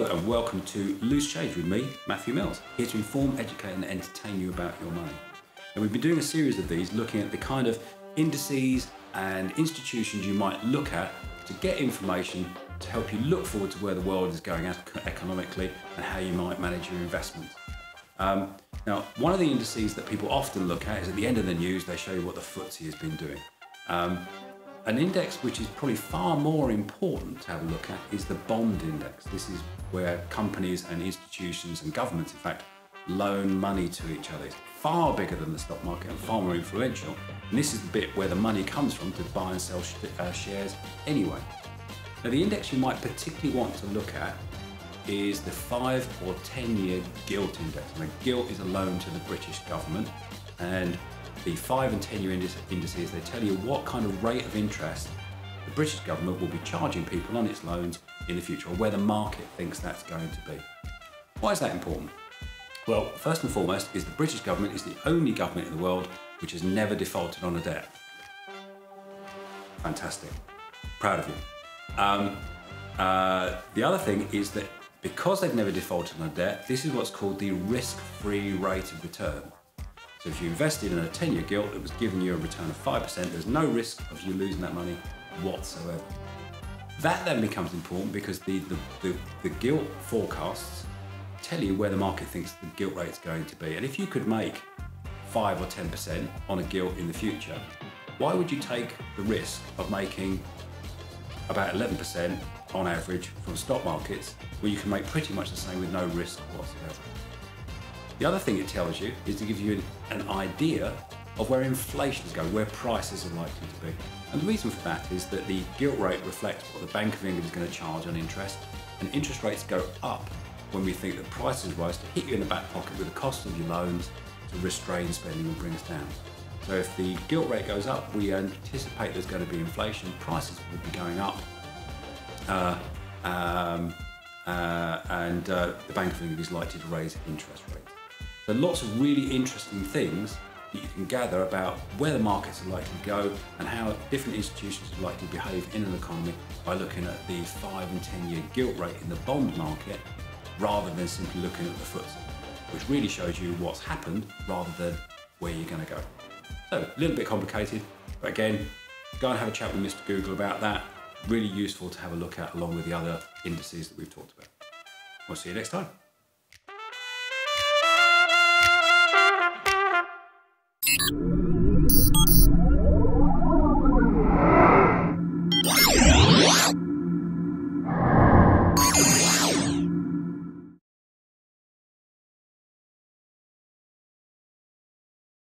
welcome to Loose Change with me, Matthew Mills, here to inform, educate, and entertain you about your money. And we've been doing a series of these looking at the kind of indices and institutions you might look at to get information to help you look forward to where the world is going economically and how you might manage your investments. Um, now, one of the indices that people often look at is at the end of the news, they show you what the FTSE has been doing. Um, an index which is probably far more important to have a look at is the bond index. This is where companies and institutions and governments, in fact, loan money to each other. It's far bigger than the stock market and far more influential. And this is the bit where the money comes from to buy and sell sh uh, shares anyway. Now, the index you might particularly want to look at is the five or 10 year gilt index. Now, gilt is a loan to the British government, and the five and 10 year indices, they tell you what kind of rate of interest the British government will be charging people on its loans in the future, or where the market thinks that's going to be. Why is that important? Well, first and foremost is the British government is the only government in the world which has never defaulted on a debt. Fantastic. Proud of you. Um, uh, the other thing is that because they've never defaulted on a debt, this is what's called the risk-free rate of return. So if you invested in a 10-year gilt that was giving you a return of 5%, there's no risk of you losing that money whatsoever. That then becomes important because the, the, the, the gilt forecasts tell you where the market thinks the gilt rate is going to be. And if you could make 5 or 10% on a gilt in the future, why would you take the risk of making about 11% on average from stock markets where you can make pretty much the same with no risk whatsoever? The other thing it tells you is to give you an, an idea of where inflation is going, where prices are likely to be. And the reason for that is that the gilt rate reflects what the Bank of England is going to charge on interest, and interest rates go up when we think that prices rise to hit you in the back pocket with the cost of your loans to restrain spending and bring us down. So if the gilt rate goes up, we anticipate there's going to be inflation, prices will be going up, uh, um, uh, and uh, the Bank of England is likely to raise interest rates. So lots of really interesting things that you can gather about where the markets are likely to go and how different institutions are likely to behave in an economy by looking at the five and 10 year gilt rate in the bond market rather than simply looking at the FTSE, which really shows you what's happened rather than where you're going to go. So a little bit complicated, but again, go and have a chat with Mr. Google about that. Really useful to have a look at along with the other indices that we've talked about. We'll see you next time.